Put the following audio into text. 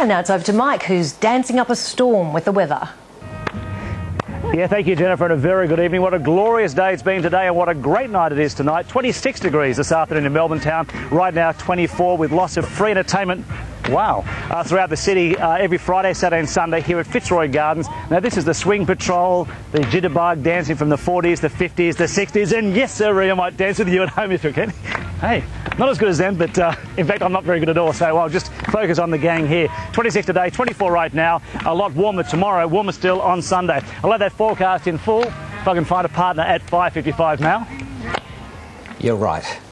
And now it's over to Mike, who's dancing up a storm with the weather. Yeah, thank you, Jennifer, and a very good evening. What a glorious day it's been today, and what a great night it is tonight. 26 degrees this afternoon in Melbourne town. Right now, 24 with lots of free entertainment. Wow. Uh, throughout the city, uh, every Friday, Saturday, and Sunday here at Fitzroy Gardens. Now, this is the Swing Patrol, the jitterbug dancing from the 40s, the 50s, the 60s, and yes, sir, I might dance with you at home if you can. Hey, not as good as them, but uh, in fact, I'm not very good at all, so I'll just focus on the gang here. 26 today, 24 right now, a lot warmer tomorrow, warmer still on Sunday. I'll have that forecast in full if I can find a partner at 5.55 now. You're right.